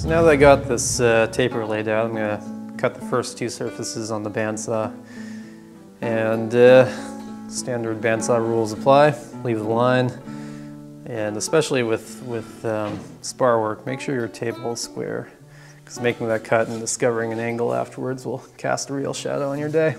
So now that I got this uh, taper laid out, I'm going to cut the first two surfaces on the bandsaw. And uh, standard bandsaw rules apply. Leave the line. And especially with, with um, spar work, make sure your table is square. Because making that cut and discovering an angle afterwards will cast a real shadow on your day.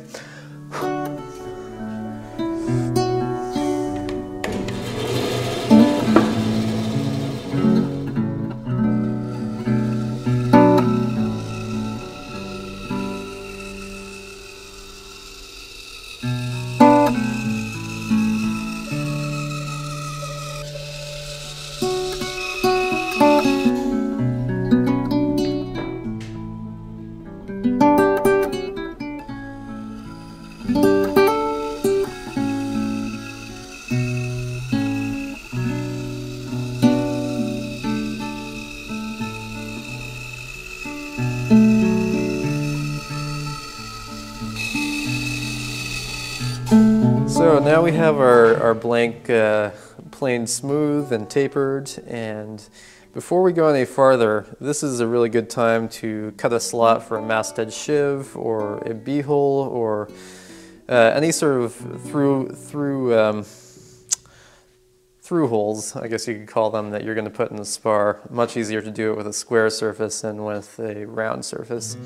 So now we have our, our blank uh, planed smooth and tapered and before we go any farther, this is a really good time to cut a slot for a masthead sheave or a B-hole or uh, any sort of through, through, um, through holes, I guess you could call them, that you're going to put in the spar. Much easier to do it with a square surface than with a round surface.